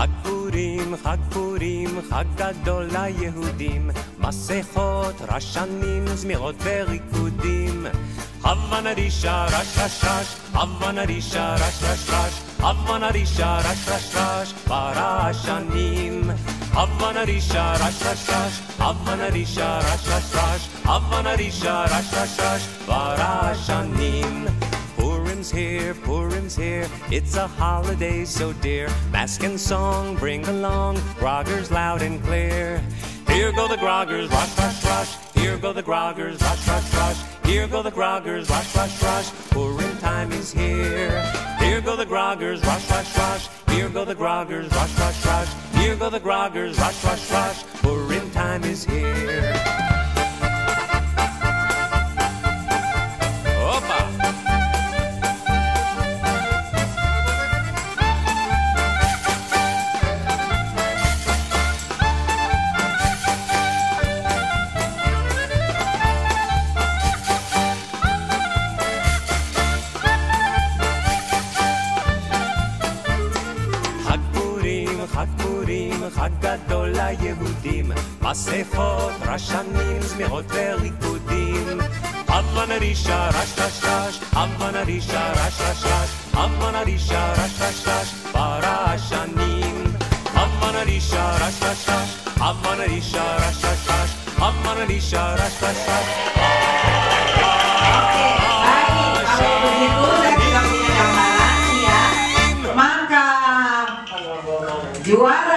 חג פורים, חג פורים, חג גדול ליהודים, מסכות, רשנים, זמירות וריקודים. הוואנה רישה רש רש רש, הוואנה רישה רש רש רש, הוואנה רישה רש רש רש, ברשנים. הוואנה רישה רש רש רש, הוואנה רישה רש רש רש, הוואנה רישה רש רש רש, ברשנים. Purim's here, Purim's here, it's a holiday so dear. Mask and song, bring along, groggers loud and clear. Here go the groggers, rush, rush, rush. Here go the groggers, rush, rush, rush. Here go the groggers, rush, rush, rush. Purim time is here. Here go the groggers, rush, rush, rush. Here go the groggers, rush, rush, rush. Here go the groggers, rush, rush, rush. Purim time is here. סיפורים, חג גדול ליהודים, מסכות, רשמים, זמירות וריקודים. אבנה רישה רש רש רש, אבנה רישה רש רש רש, אבנה רישה רש רש רש, ברשנים. אבנה רישה רש רש רש, אבנה רישה רש רש רש, אבנה רישה רש רש רש, You are